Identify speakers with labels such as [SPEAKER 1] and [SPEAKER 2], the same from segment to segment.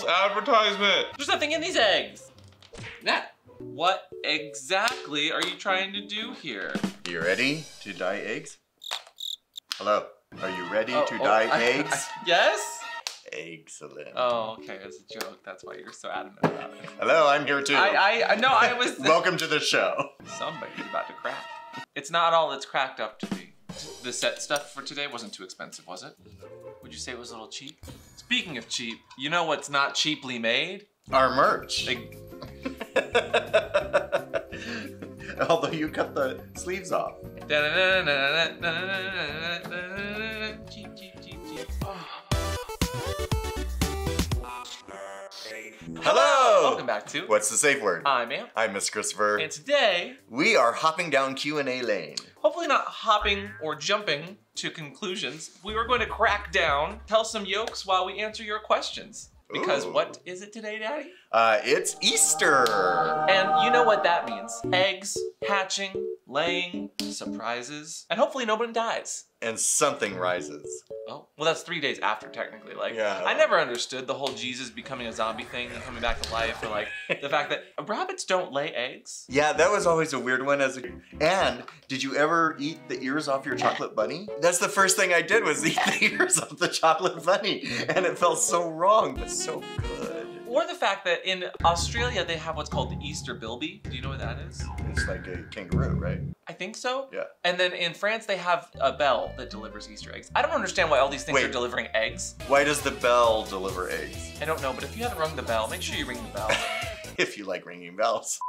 [SPEAKER 1] false advertisement.
[SPEAKER 2] There's nothing in these eggs. Nat, what exactly are you trying to do here?
[SPEAKER 3] You ready to dye eggs? Hello. Are you ready
[SPEAKER 2] Oh,
[SPEAKER 3] to
[SPEAKER 2] oh,
[SPEAKER 3] dye
[SPEAKER 2] I-
[SPEAKER 3] eggs?
[SPEAKER 2] I- yes?
[SPEAKER 3] Excellent.
[SPEAKER 2] Oh, okay, it's a joke. That's why you're so adamant about it.
[SPEAKER 3] Hello, I'm here too.
[SPEAKER 2] I, I, I know I was.
[SPEAKER 3] Welcome to the show.
[SPEAKER 2] Somebody's about to crack. It's not all it's cracked up to be. The set stuff for today wasn't too expensive, was it? Would you say it was a little cheap? Speaking of cheap, you know what's not cheaply made?
[SPEAKER 3] Our merch.
[SPEAKER 2] Like,
[SPEAKER 3] Although you cut the sleeves off. Hello.
[SPEAKER 2] Welcome back to
[SPEAKER 3] What's the safe word?
[SPEAKER 2] I'm Amp.
[SPEAKER 3] I'm Miss Kristofer.
[SPEAKER 2] And today,
[SPEAKER 3] we are hopping down Q&A lane.
[SPEAKER 2] hopefully not hopping or jumping to conclusions, we are going to crack down, tell some yokes while we answer your questions. Because
[SPEAKER 3] Ooh.
[SPEAKER 2] what is it today, Daddy?
[SPEAKER 3] Uh, it's Easter.
[SPEAKER 2] And you know what that means. Eggs, hatching, laying, surprises, and hopefully nobody dies.
[SPEAKER 3] And something rises.
[SPEAKER 2] Oh, well, that's three days after, technically. Like,
[SPEAKER 3] Yeah.
[SPEAKER 2] I never understood the whole Jesus becoming a zombie thing and coming back to life, or like the fact that rabbits don't lay eggs.
[SPEAKER 3] Yeah, that was always a weird one as a And did you ever eat the ears off your chocolate bunny? That's the first thing I did was eat the ears off the chocolate bunny. And it felt so wrong, but so good.
[SPEAKER 2] Or the fact that in Australia they have what's called the Easter bilby. Do you know what that is?
[SPEAKER 3] It's like a kangaroo, right?
[SPEAKER 2] I think so.
[SPEAKER 3] Yeah.
[SPEAKER 2] And then in France they have a bell that delivers Easter eggs. I don't understand why all these things
[SPEAKER 3] Wait.
[SPEAKER 2] are delivering eggs.
[SPEAKER 3] Why does the bell deliver eggs?
[SPEAKER 2] I don't know, but if you haven't rung the bell, make sure you ring the bell.
[SPEAKER 3] If you like ringing bells.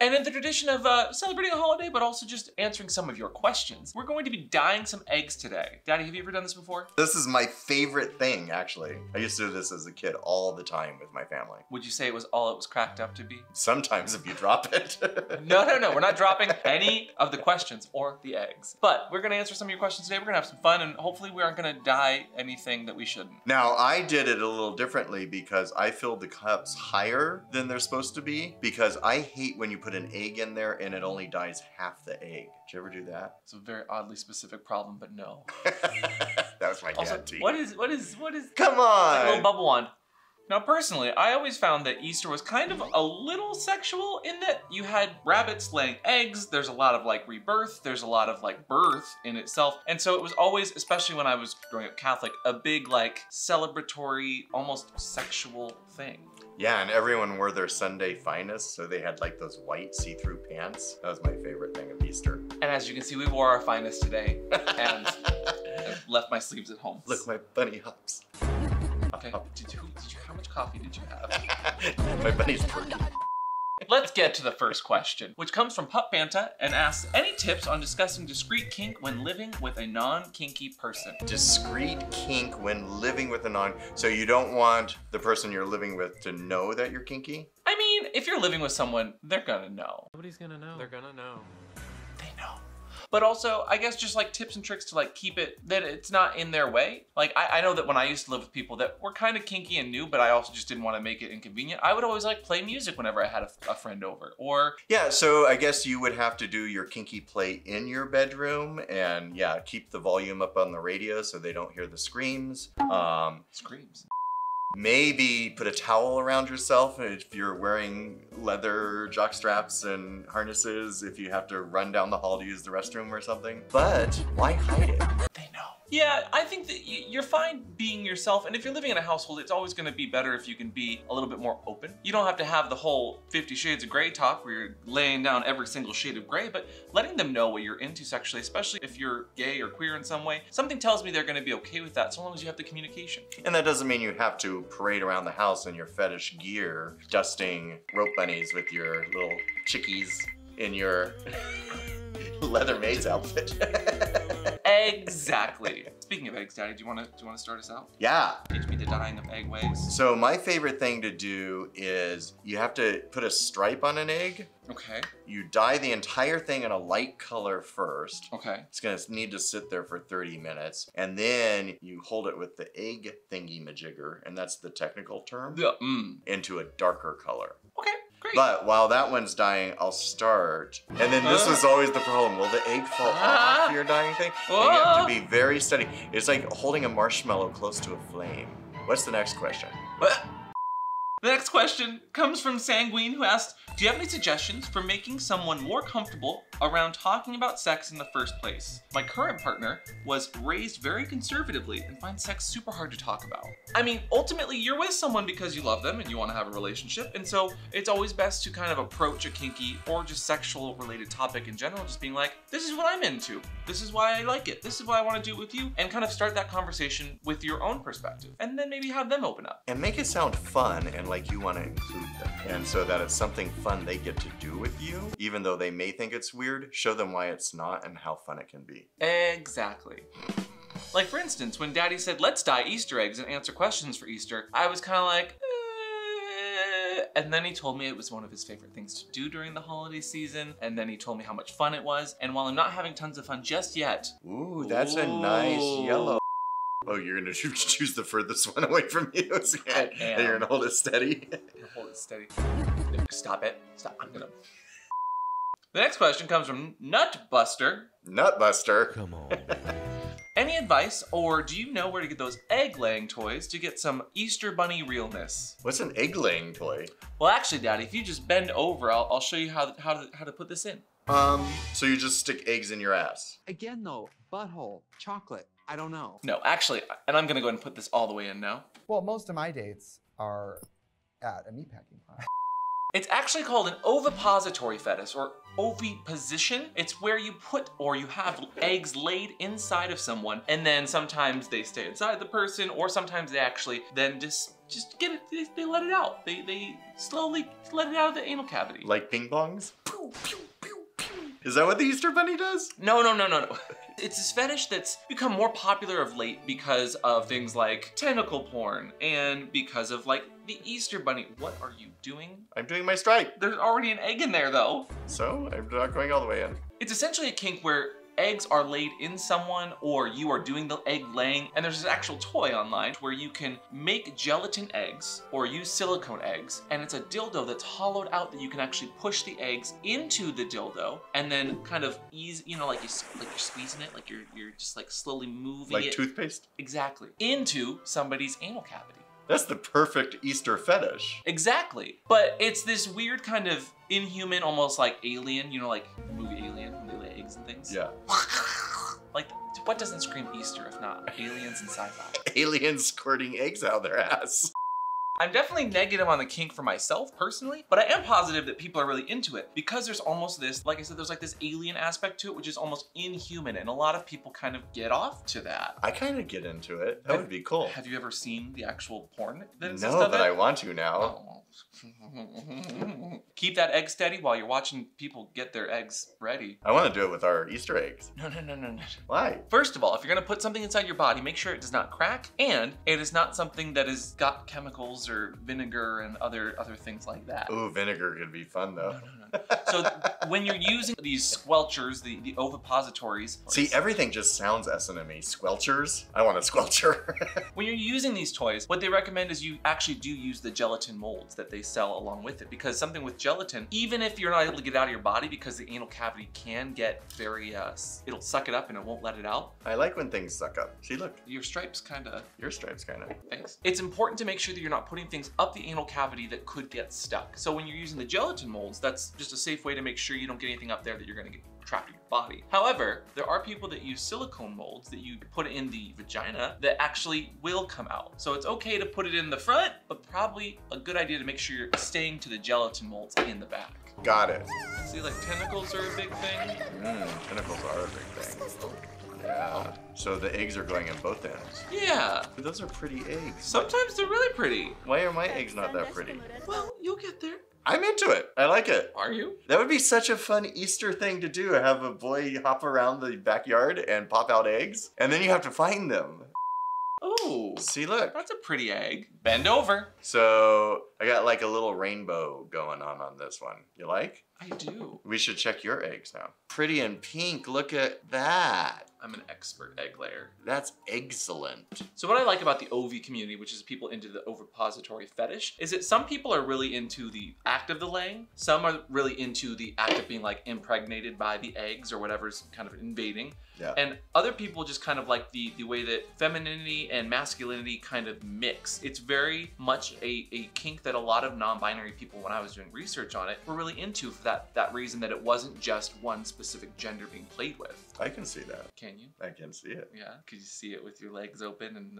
[SPEAKER 2] And in the tradition of uh, celebrating a holiday, but also just answering some of your questions, we're going to be dyeing some eggs today. Daddy, have you ever done this before?
[SPEAKER 3] This is my favorite thing, actually. I used to do this as a kid all the time with my family.
[SPEAKER 2] Would you say it was all it was cracked up to be?
[SPEAKER 3] Sometimes if you drop it.
[SPEAKER 2] No, no, no. We're not dropping any of the questions or the eggs. But we're going to answer some of your questions today. We're going to have some fun, and hopefully, we aren't going to dye anything that we shouldn't.
[SPEAKER 3] Now, I did it a little differently because I filled the cups higher than they're supposed to be because I hate when you put an egg in there and it only dyes half the egg. Did you ever do that?
[SPEAKER 2] It's a very oddly specific problem, but no.
[SPEAKER 3] that was my
[SPEAKER 2] Also, what is, what is, what is,
[SPEAKER 3] Come
[SPEAKER 2] a little
[SPEAKER 3] on!
[SPEAKER 2] bubble wand. Now, personally, I always found that Easter was kind of a little sexual in that you had rabbits laying eggs. There's a lot of like rebirth. There's a lot of like birth in itself. And so it was always, especially when I was growing up Catholic, a big like celebratory, almost sexual thing.
[SPEAKER 3] Yeah, and everyone wore their Sunday finest, so they had like those white see-through pants. That was my favorite thing of Easter.
[SPEAKER 2] And as you can see, we wore our finest today and I left my sleeves at home.
[SPEAKER 3] Look, my bunny hops.
[SPEAKER 2] Okay. Did you, did you, how much coffee did you have?
[SPEAKER 3] my bunny's perky.
[SPEAKER 2] Let's get to the first question, which comes from Pup Fanta and asks any tips on discussing discreet kink when living with a non-kinky person.
[SPEAKER 3] Discreet kink when living with a non. So you don't want the person you're living with to know that you're kinky?
[SPEAKER 2] I mean, if you're living with someone, they're gonna know.
[SPEAKER 1] Nobody's gonna know. They're gonna know.
[SPEAKER 2] They know. But also, I guess just like tips and tricks to like keep it that it's not in their way. Like I, I know that when I used to live with people that were kind of kinky and new, but I also just didn't want to make it inconvenient. I would always like play music whenever I had a, a friend over, or
[SPEAKER 3] Yeah, so I guess you would have to do your kinky play in your bedroom and yeah, keep the volume up on the radio so they don't hear the screams. Um,
[SPEAKER 2] screams.
[SPEAKER 3] Maybe put a towel around yourself if you're wearing leather jock straps and harnesses if you have to run down the hall to use the restroom or something. But why hide it?
[SPEAKER 2] Yeah, I think that you're fine being yourself, and if you're living in a household, it's always going to be better if you can be a little bit more open. You don't have to have the whole Fifty Shades of Grey talk where you're laying down every single shade of gray, but letting them know what you're into sexually, especially if you're gay or queer in some way. Something tells me they're going to be okay with that, so long as you have the communication.
[SPEAKER 3] And that doesn't mean you have to parade around the house in your fetish gear, dusting rope bunnies with your little chickies in your leather maid's outfit.
[SPEAKER 2] Exactly. Speaking of eggs, Daddy, do you want to do you want to start us out?
[SPEAKER 3] yeah.
[SPEAKER 2] Teach me the dyeing of egg ways.
[SPEAKER 3] So my favorite thing to do is you have to put a stripe on an egg.
[SPEAKER 2] Okay.
[SPEAKER 3] You dye the entire thing in a light color first.
[SPEAKER 2] Okay.
[SPEAKER 3] It's gonna need to sit there for 30 minutes. And then you hold it with the egg thingy majigger, and that's the technical term,
[SPEAKER 2] Yeah. Mm.
[SPEAKER 3] into a darker color.
[SPEAKER 2] Okay. Great.
[SPEAKER 3] But while that one's dying, I'll start. And then this
[SPEAKER 2] Uh.
[SPEAKER 3] was always the problem. Will the egg fall off your dying thing? And you have to be very steady. It's like holding a marshmallow close to a flame. What's the next question?
[SPEAKER 2] What? The next question comes from Sanguine, who asked, do you have any suggestions for making someone more comfortable around talking about sex in the first place? My current partner was raised very conservatively and finds sex super hard to talk about. I mean, ultimately, you're with someone because you love them and you want to have a relationship, and so it's always best to kind of approach a kinky or just sexual related topic in general, just being like, this is what I'm into. This is why I like it. This is why I want to do it with you, and kind of start that conversation with your own perspective, and then maybe have them open up.
[SPEAKER 3] And make it sound fun and like you want to include them. And so that it's something fun they get to do with you, even though they may think it's weird, show them why it's not and how fun it can be.
[SPEAKER 2] Exactly. Like for instance, when daddy said, let's dye Easter eggs and answer questions for Easter, I was kind of like, eh. and then he told me it was one of his favorite things to do during the holiday season, and then he told me how much fun it was, and while I'm not having tons of fun just yet,
[SPEAKER 3] Ooh, that's a nice yellow. Oh, you're gonna choose the furthest one away from you. So
[SPEAKER 2] I
[SPEAKER 3] yeah, You're gonna hold it steady.
[SPEAKER 2] Hold it steady. Stop it. Stop. I'm gonna. The next question comes from Nutbuster.
[SPEAKER 3] Nutbuster.
[SPEAKER 4] Come on.
[SPEAKER 2] Any advice, or do you know where to get those egg laying toys to get some Easter Bunny realness?
[SPEAKER 3] What's an egg laying toy?
[SPEAKER 2] Well, actually, Daddy, if you just bend over, I'll, I'll show you how, how, to, how to put this in.
[SPEAKER 3] Um, so you just stick eggs in your ass.
[SPEAKER 5] Again, though, butthole, chocolate. I don't know.
[SPEAKER 2] No, actually, and I'm gonna go ahead and put this all the way in now.
[SPEAKER 6] Well, most of my dates are at a meatpacking plant.
[SPEAKER 2] It's actually called an ovipository fetus or oviposition. It's where you put or you have eggs laid inside of someone, and then sometimes they stay inside the person, or sometimes they actually then just just get it. They, they let it out. They they slowly let it out of the anal cavity.
[SPEAKER 3] Like ping pongs? Is that what the Easter Bunny does?
[SPEAKER 2] No, no, no, no, no. It's this fetish that's become more popular of late because of things like tentacle porn and because of like the Easter Bunny. What are you doing?
[SPEAKER 3] I'm doing my stripe.
[SPEAKER 2] There's already an egg in there though.
[SPEAKER 3] So I'm not going all the way in.
[SPEAKER 2] It's essentially a kink where eggs are laid in someone or you are doing the egg laying and there's an actual toy online where you can make gelatin eggs or use silicone eggs and it's a dildo that's hollowed out that you can actually push the eggs into the dildo and then kind of ease you know like you like you're squeezing it like you're you're just like slowly moving
[SPEAKER 3] Like
[SPEAKER 2] it
[SPEAKER 3] toothpaste?
[SPEAKER 2] exactly into somebody's anal cavity
[SPEAKER 3] That's the perfect Easter fetish.
[SPEAKER 2] Exactly. But it's this weird kind of inhuman, almost like alien, you know, like the movie Alien, when they lay eggs and things.
[SPEAKER 3] Yeah.
[SPEAKER 2] Like, what doesn't scream Easter if not aliens and sci-fi?
[SPEAKER 3] Aliens squirting eggs out of their ass.
[SPEAKER 2] I'm definitely negative on the kink for myself personally, but I am positive that people are really into it because there's almost this, like I said, there's like this alien aspect to it, which is almost inhuman, and a lot of people kind of get off to that.
[SPEAKER 3] I kind of get into it. That would be cool.
[SPEAKER 2] Have you ever seen the actual porn that exists
[SPEAKER 3] No, but? I want to now.
[SPEAKER 2] Oh. Keep that egg steady while you're watching people get their eggs ready.
[SPEAKER 3] I want to do it with our Easter eggs.
[SPEAKER 2] No, no, no, no, no.
[SPEAKER 3] Why?
[SPEAKER 2] First of all, if you're gonna put something inside your body, make sure it does not crack, and it is not something that has got chemicals or vinegar and other other things like that.
[SPEAKER 3] Ooh, vinegar could be fun though.
[SPEAKER 2] No, no, no. So when you're using these squelchers, the, the ovipositories,
[SPEAKER 3] See, everything just sounds S and M-y. Squelchers? I want a squelcher.
[SPEAKER 2] when you're using these toys, what they recommend is you actually do use the gelatin molds that they sell along with it. Because something with gelatin, even if you're not able to get it out of your body because the anal cavity can get very, uh, it'll suck it up and it won't let it out,
[SPEAKER 3] I like when things suck up. See, look,
[SPEAKER 2] your stripes kind of
[SPEAKER 3] your stripes kind of.
[SPEAKER 2] Thanks. It's important to make sure that you're not putting things up the anal cavity that could get stuck. So when you're using the gelatin molds, that's just a safe way to make sure you don't get anything up there that you're gonna get trapped in your body. However, there are people that use silicone molds that you put in the vagina that actually will come out. So it's okay to put it in the front, but probably a good idea to make sure you're staying to the gelatin molds in the back.
[SPEAKER 3] Got it.
[SPEAKER 2] See, like tentacles are a big thing.
[SPEAKER 3] Mmm, tentacles are a big thing. Yeah. So the eggs are going in both ends.
[SPEAKER 2] Yeah,
[SPEAKER 3] Those are pretty eggs.
[SPEAKER 2] sometimes they're really pretty.
[SPEAKER 3] Why are my eggs not that pretty?
[SPEAKER 2] Well, you'll get there.
[SPEAKER 3] I'm into it. I like it.
[SPEAKER 2] Are you?
[SPEAKER 3] That would be such a fun Easter thing to do. Have a boy hop around the backyard and pop out eggs, and then you have to find them.
[SPEAKER 2] Oh,
[SPEAKER 3] See, look.
[SPEAKER 2] That's a pretty egg. Bend over.
[SPEAKER 3] So I got like a little rainbow going on on this one. You like?
[SPEAKER 2] I do.
[SPEAKER 3] We should check your eggs now. Pretty and pink. Look at that.
[SPEAKER 2] I'm an expert egg layer.
[SPEAKER 3] That's excellent.
[SPEAKER 2] So what I like about the OV community, which is people into the ovipository fetish, is that some people are really into the act of the laying. Some are really into the act of being like impregnated by the eggs or whatever's kind of invading.
[SPEAKER 3] Yeah.
[SPEAKER 2] And other people just kind of like the, the way that femininity and masculinity kind of mix. It's very much a, a kink that a lot of non-binary people, when I was doing research on it, were really into for that, that reason that it wasn't just one specific gender being played with.
[SPEAKER 3] I can see that.
[SPEAKER 2] Can you?
[SPEAKER 3] I can see it.
[SPEAKER 2] Yeah, could you see it with your legs open and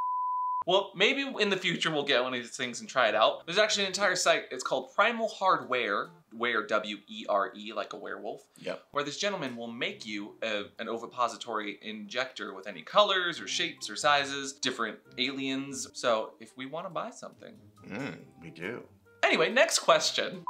[SPEAKER 2] well, maybe in the future we'll get one of these things and try it out. There's actually an entire site. It's called Primal Hardwere, where W-E-R-E, like a werewolf.
[SPEAKER 3] Yep.
[SPEAKER 2] Where this gentleman will make you a, an ovipository injector with any colors or shapes or sizes, different aliens. So if we want to buy something.
[SPEAKER 3] Mm, we do.
[SPEAKER 2] Anyway, next question.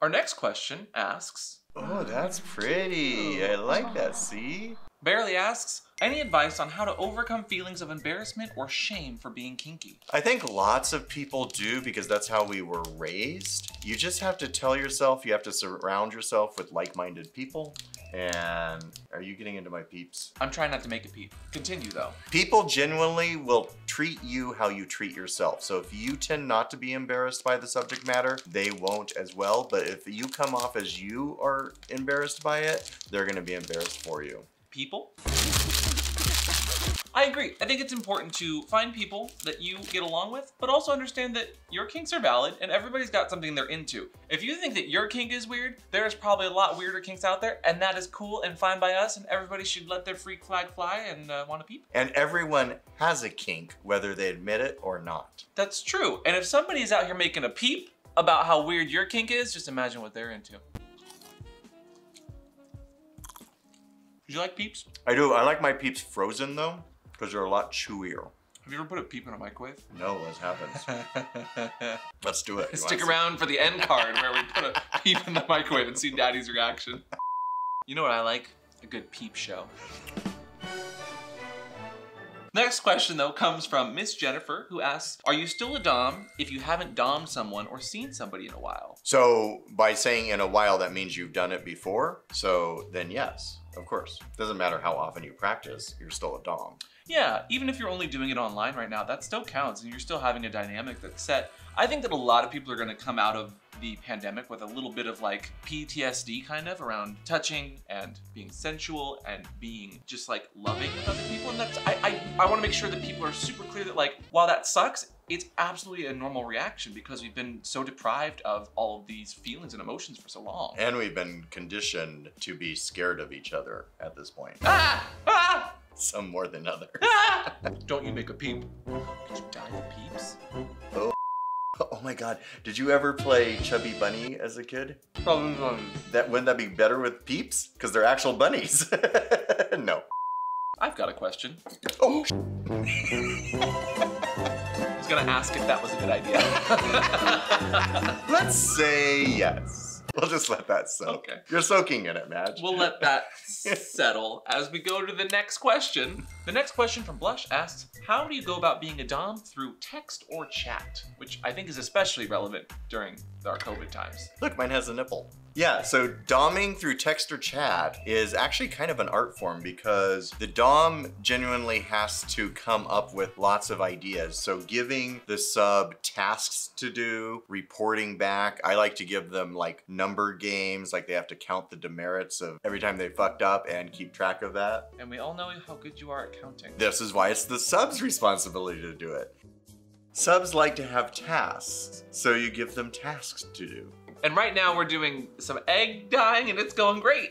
[SPEAKER 2] Our next question asks,
[SPEAKER 3] Oh, that's pretty. I like that. See?
[SPEAKER 2] Barely asks, any advice on how to overcome feelings of embarrassment or shame for being kinky?
[SPEAKER 3] I think lots of people do because that's how we were raised. You just have to tell yourself, you have to surround yourself with like-minded people. And are you getting into my peeps?
[SPEAKER 2] I'm trying not to make a peep. Continue though.
[SPEAKER 3] People genuinely will treat you how you treat yourself. So if you tend not to be embarrassed by the subject matter, they won't as well. But if you come off as you are embarrassed by it, they're gonna be embarrassed for you.
[SPEAKER 2] People? I agree. I think it's important to find people that you get along with, but also understand that your kinks are valid and everybody's got something they're into. If you think that your kink is weird, there's probably a lot weirder kinks out there, and that is cool and fine by us, and everybody should let their freak flag fly and uh, want to peep.
[SPEAKER 3] And everyone has a kink, whether they admit it or not.
[SPEAKER 2] That's true. And if somebody is out here making a peep about how weird your kink is, just imagine what they're into. Do you like peeps?
[SPEAKER 3] I do. I like my peeps frozen though, because they're a lot chewier.
[SPEAKER 2] Have you ever put a peep in a microwave?
[SPEAKER 3] No, what happens? Let's do it.
[SPEAKER 2] Stick around for the end card where we put a peep in the microwave and see Daddy's reaction. You know what I like? A good peep show. Next question though comes from Miss Jennifer who asks, are you still a Dom if you haven't Dommed someone or seen somebody in a while?
[SPEAKER 3] So by saying in a while, that means you've done it before. So then yes, of course. Doesn't matter how often you practice, you're still a dom.
[SPEAKER 2] Yeah, even if you're only doing it online right now, that still counts and you're still having a dynamic that's set. I think that a lot of people are gonna come out of the pandemic with a little bit of like PTSD kind of around touching and being sensual and being just like loving with other people. And that's, I, I, I wanna make sure that people are super clear that like, while that sucks, it's absolutely a normal reaction because we've been so deprived of all of these feelings and emotions for so long.
[SPEAKER 3] And we've been conditioned to be scared of each other at this point.
[SPEAKER 2] Ah! Ah!
[SPEAKER 3] Some more than others.
[SPEAKER 2] Ah! Don't you make a peep. Could you die of peeps?
[SPEAKER 3] Oh Oh my god, did you ever play Chubby Bunny as a kid?
[SPEAKER 2] Probably not.
[SPEAKER 3] That wouldn't that be better with peeps? Because they're actual bunnies. no.
[SPEAKER 2] I've got a question.
[SPEAKER 3] Oh,
[SPEAKER 2] I was gonna ask if that was a good idea.
[SPEAKER 3] let's say yes. We'll just let that soak.
[SPEAKER 2] Okay.
[SPEAKER 3] You're soaking in it, Madge.
[SPEAKER 2] we'll let that settle as we go to the next question. The next question from Blush asks, how do you go about being a Dom through text or chat? Which I think is especially relevant during our COVID times.
[SPEAKER 3] Look, mine has a nipple. Yeah, so doming through text or chat is actually kind of an art form because the dom genuinely has to come up with lots of ideas. So giving the sub tasks to do, reporting back. I like to give them like number games, like they have to count the demerits of every time they fucked up and keep track of that.
[SPEAKER 2] And we all know how good you are at counting.
[SPEAKER 3] This is why it's the sub's responsibility to do it. Subs like to have tasks, so you give them tasks to do.
[SPEAKER 2] And right now we're doing some egg dyeing and it's going great.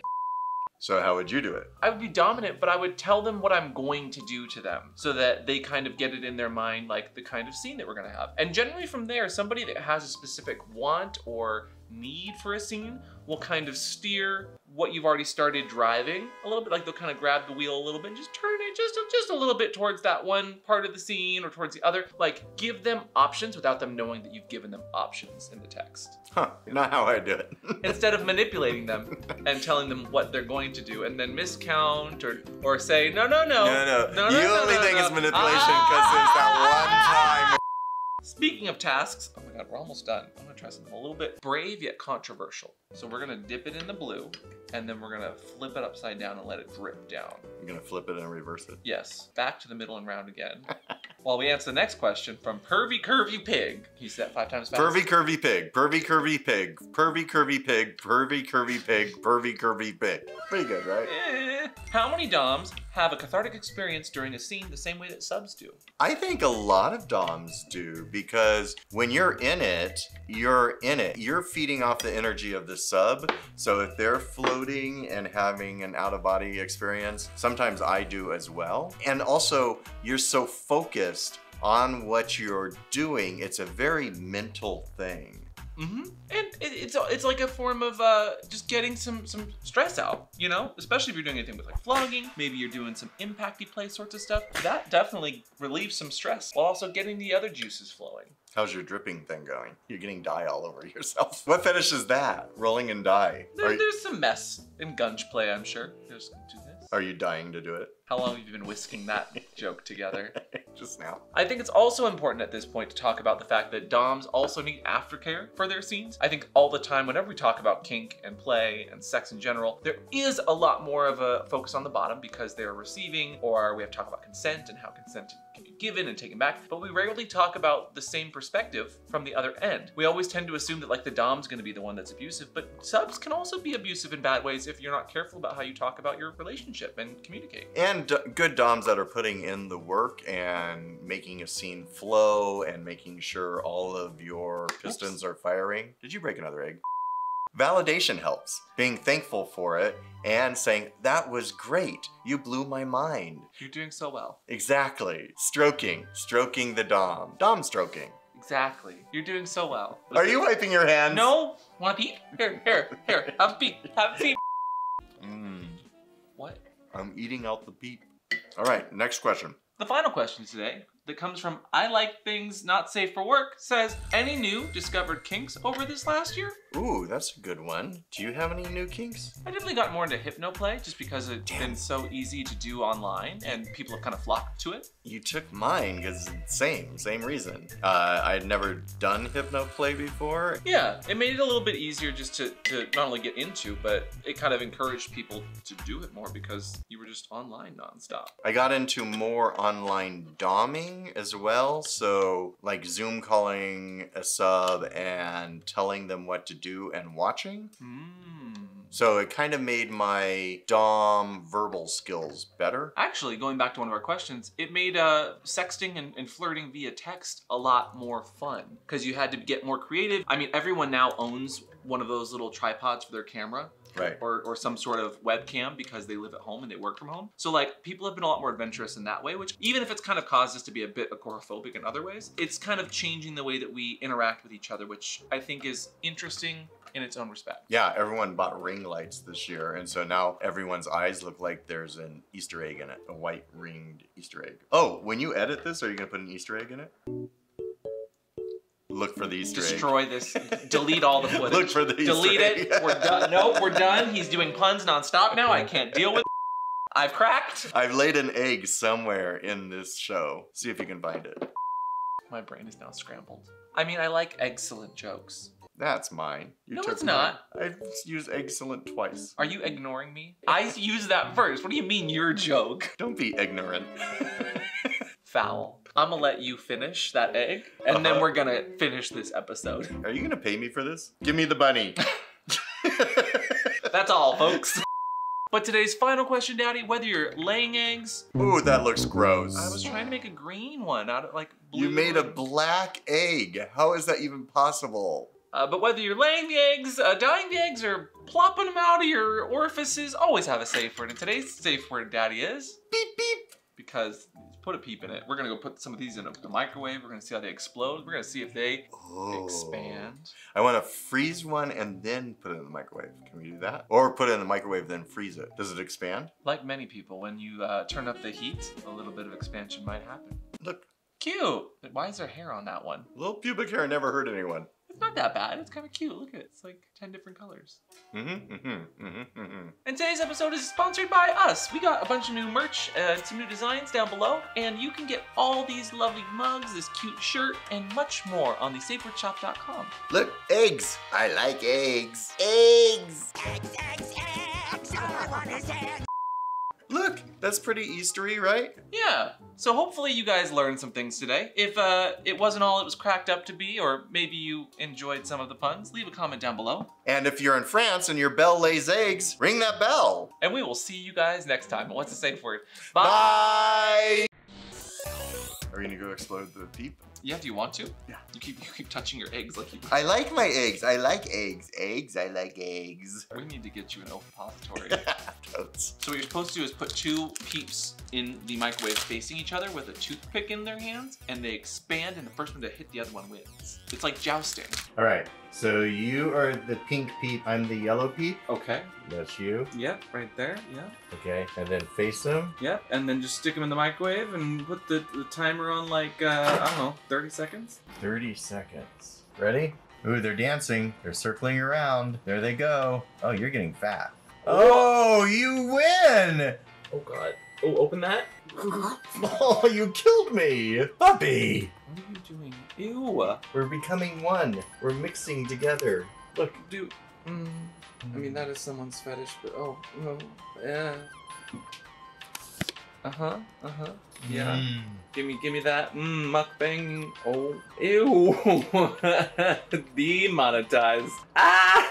[SPEAKER 3] So how would you do it?
[SPEAKER 2] I would be dominant, but I would tell them what I'm going to do to them so that they kind of get it in their mind, like the kind of scene that we're gonna have. And generally from there, somebody that has a specific want or need for a scene will kind of steer what you've already started driving a little bit, like they'll kind of grab the wheel a little bit and just turn it just a, just a little bit towards that one part of the scene or towards the other. Like give them options without them knowing that you've given them options in the text.
[SPEAKER 3] Huh, not how I do it.
[SPEAKER 2] instead of manipulating them and telling them what they're going to do and then miscount or or say no no no
[SPEAKER 3] No, no,
[SPEAKER 2] no, no
[SPEAKER 3] you
[SPEAKER 2] no,
[SPEAKER 3] only think it's manipulation because there's that ah! one time.
[SPEAKER 2] Speaking of tasks, oh my god, we're almost done. I'm gonna try something a little bit brave yet controversial. So we're gonna dip it in the blue, and then we're gonna flip it upside down and let it drip down.
[SPEAKER 3] I'm gonna flip it and reverse it.
[SPEAKER 2] Yes, back to the middle and round again. While we answer the next question from Pervy Curvy Pig. He said five times fast.
[SPEAKER 3] Pervy curvy pig, pervy curvy pig, pervy curvy pig, pervy curvy pig, pervy curvy pig. Pretty good, right?
[SPEAKER 2] Eh. How many DOMs have a cathartic experience during a scene the same way that subs do?
[SPEAKER 3] I think a lot of DOMs do because when you're in it, you're in it. You're feeding off the energy of the sub. So if they're floating and having an out of body experience, sometimes I do as well. And also, you're so focused on what you're doing, it's a very mental thing.
[SPEAKER 2] Mm-hmm. And it, it's it's like a form of uh, just getting some some stress out, you know. Especially if you're doing anything with like flogging, maybe you're doing some impacty play sorts of stuff. That definitely relieves some stress while also getting the other juices flowing.
[SPEAKER 3] How's your dripping thing going? You're getting dye all over yourself. What fetish is that? Rolling in dye.
[SPEAKER 2] There, there's some mess in gunge play, I'm sure. There's do this.
[SPEAKER 3] are you dying to do it?
[SPEAKER 2] How long have you been whisking that joke together?
[SPEAKER 3] Just now.
[SPEAKER 2] I think it's also important at this point to talk about the fact that DOMs also need aftercare for their scenes. I think all the time, whenever we talk about kink and play and sex in general, there is a lot more of a focus on the bottom because they're receiving, or we have to talk about consent and how consent given and taken back. But we rarely talk about the same perspective from the other end. We always tend to assume that like the Dom's gonna be the one that's abusive, but subs can also be abusive in bad ways if you're not careful about how you talk about your relationship and communicate.
[SPEAKER 3] And d- good DOMs that are putting in the work and making a scene flow and making sure all of your pistons are firing. Did you break another egg? Validation helps. Being thankful for it and saying, that was great. You blew my mind.
[SPEAKER 2] You're doing so well.
[SPEAKER 3] Exactly. Stroking. Stroking the Dom. Dom stroking.
[SPEAKER 2] Exactly. You're doing so well.
[SPEAKER 3] Are you wiping your hands?
[SPEAKER 2] No? Want a peep? Here, here, here. Have a peep. Have a peep.
[SPEAKER 3] Mm,
[SPEAKER 2] What?
[SPEAKER 3] I'm eating out the peep. All right, next question.
[SPEAKER 2] The final question today that comes from I like things not safe for work says any new discovered kinks over this last year?
[SPEAKER 3] Ooh, that's a good one. Do you have any new kinks?
[SPEAKER 2] I definitely got more into hypnoplay just because it's been so easy to do online and people have kind of flocked to it.
[SPEAKER 3] You took mine because same, same reason. Uh, I had never done hypnoplay before.
[SPEAKER 2] Yeah, it made it a little bit easier just to, to not only get into, but it kind of encouraged people to do it more because you were just online nonstop.
[SPEAKER 3] I got into more online doming as well. So like Zoom calling a sub and telling them what to do and watching.
[SPEAKER 2] Hmm.
[SPEAKER 3] So it kind of made my dom verbal skills better.
[SPEAKER 2] Actually, going back to one of our questions, it made uh, sexting and, and flirting via text a lot more fun because you had to get more creative. I mean, everyone now owns one of those little tripods for their camera.
[SPEAKER 3] Right.
[SPEAKER 2] Or, or some sort of webcam because they live at home and they work from home. So like people have been a lot more adventurous in that way, which even if it's kind of caused us to be a bit agoraphobic in other ways, it's kind of changing the way that we interact with each other, which I think is interesting in its own respect.
[SPEAKER 3] Yeah, everyone bought ring lights this year, and so now everyone's eyes look like there's an Easter egg in it, a white ringed Easter egg. Oh, when you edit this, are you gonna put an Easter egg in it? Look for the Easter egg.
[SPEAKER 2] Destroy this. delete all the footage.
[SPEAKER 3] Look for the Easter
[SPEAKER 2] Delete
[SPEAKER 3] egg.
[SPEAKER 2] it. We're done. Nope, we're done. He's doing puns nonstop now. I can't deal with. I've cracked.
[SPEAKER 3] I've laid an egg somewhere in this show. See if you can find it.
[SPEAKER 2] My brain is now scrambled. I mean, I like excellent jokes.
[SPEAKER 3] That's mine. You
[SPEAKER 2] No,
[SPEAKER 3] took
[SPEAKER 2] it's
[SPEAKER 3] mine.
[SPEAKER 2] not.
[SPEAKER 3] I've used excellent twice.
[SPEAKER 2] Are you ignoring me? I used that first. What do you mean your joke?
[SPEAKER 3] Don't be ignorant.
[SPEAKER 2] Foul. I'm gonna let you finish that egg, and then
[SPEAKER 3] Uh-huh.
[SPEAKER 2] we're gonna finish this episode.
[SPEAKER 3] Are you gonna pay me for this? Give me the bunny.
[SPEAKER 2] That's all, folks. But today's final question, Daddy, whether you're laying eggs,
[SPEAKER 3] Ooh, that looks gross.
[SPEAKER 2] I was trying to make a green one out of like blue.
[SPEAKER 3] You made a black egg. How is that even possible?
[SPEAKER 2] Uh, but whether you're laying the eggs, uh, dyeing the eggs, or plopping them out of your orifices, always have a safe word. And today's safe word, Daddy, is
[SPEAKER 3] Beep beep.
[SPEAKER 2] because put a peep in it. We're gonna go put some of these in a, the microwave. We're gonna see how they explode. We're gonna see if they
[SPEAKER 3] Oh.
[SPEAKER 2] expand.
[SPEAKER 3] I want to freeze one and then put it in the microwave. Can we do that? Or put it in the microwave then freeze it. Does it expand?
[SPEAKER 2] Like many people, when you uh, turn up the heat, a little bit of expansion might happen.
[SPEAKER 3] Look,
[SPEAKER 2] Cute. But Why is there hair on that one?
[SPEAKER 3] little pubic hair never hurt anyone.
[SPEAKER 2] It's not that bad. It's kind of cute. Look at it. It's like 10 different colors.
[SPEAKER 3] Mm-hmm, mm-hmm, mm-hmm, mm-hmm.
[SPEAKER 2] And today's episode is sponsored by us. We got a bunch of new merch, uh, some new designs down below, and you can get all these lovely mugs, this cute shirt, and much more on the safewordshop.com.
[SPEAKER 3] Look, eggs. I like eggs. Eggs. Look, That's pretty Eastery, right?
[SPEAKER 2] Yeah. So hopefully you guys learned some things today. If uh, it wasn't all it was cracked up to be, or maybe you enjoyed some of the puns, leave a comment down below.
[SPEAKER 3] And if you're in France and your bell lays eggs, ring that bell.
[SPEAKER 2] And we will see you guys next time. What's the safe word?
[SPEAKER 3] Bye. Are you gonna go explode the peep?
[SPEAKER 2] Yeah, do you want to?
[SPEAKER 3] Yeah.
[SPEAKER 2] You keep you keep touching your eggs like you.
[SPEAKER 3] I like my eggs. I like eggs. Eggs. I like eggs.
[SPEAKER 2] We need to get you an ovipository.
[SPEAKER 3] Totes.
[SPEAKER 2] so what you're supposed to do is put two peeps in the microwave facing each other with a toothpick in their hands, and they expand, and the first one to hit the other one wins. It's like jousting.
[SPEAKER 4] All right. So you are the pink peep. I'm the yellow peep.
[SPEAKER 2] Okay.
[SPEAKER 4] That's you.
[SPEAKER 2] Yep, right there. Yeah.
[SPEAKER 4] Okay. And then face them.
[SPEAKER 2] Yep, and then just stick them in the microwave and put the, the timer on like, uh, I don't know, 30 seconds.
[SPEAKER 4] 30 seconds. Ready? Ooh, they're dancing. They're circling around. There they go. Oh, you're getting fat. Oh, you win!
[SPEAKER 2] Oh god. Oh, open that.
[SPEAKER 4] Oh, you killed me! Puppy!
[SPEAKER 2] What are you doing? Ew.
[SPEAKER 4] We're becoming one. We're mixing together. Look.
[SPEAKER 2] Dude. Mm, I mean, that is someone's fetish, but oh, no. Yeah. Uh huh. Uh huh. Yeah.
[SPEAKER 4] Mm.
[SPEAKER 2] Give me, give me that. Mmm, mukbang. Oh, ew. Demonetized. Ah!